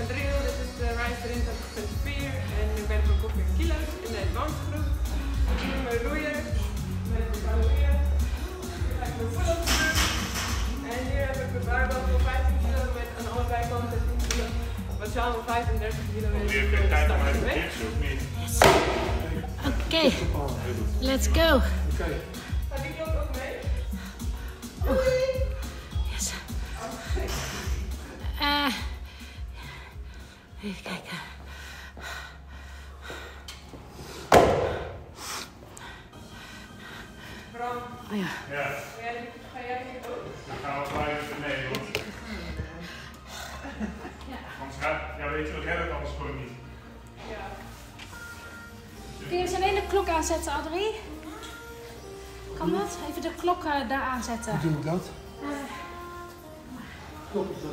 mijn drill. Dit is de Rise 23.4 en nu ben ik op ongeveer kilo's in de advanced groep. Nu mijn roeien met. Hier ga ik mijn pull-ups doen. En hier heb ik de barbell voor 15 kilo met aan allebei kanten 10 kilo. Wat zou een 35 kilo is. Probeer ik tijd om uit? Oké, let's go. Gaat die klok ook mee? Even kijken. Bram, Oh ja. Ja, ga jij, ga jij hier ook? dan gaan we gelijk even mee, hoor. Anders gaat, ja weet je, we redden het anders gewoon niet. Ja. Kun je eens alleen de klok aanzetten, Adrie? Kan dat? Even de klok eh, daar aanzetten. Hoe doe ik dat? Eh, Klop is dat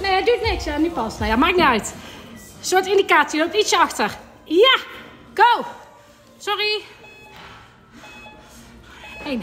Nee, hij doet niks. Ja, niet pas. Nou ja, maakt niet uit. Een soort indicatie. Je loopt ietsje achter. Ja, go. Sorry. Eén.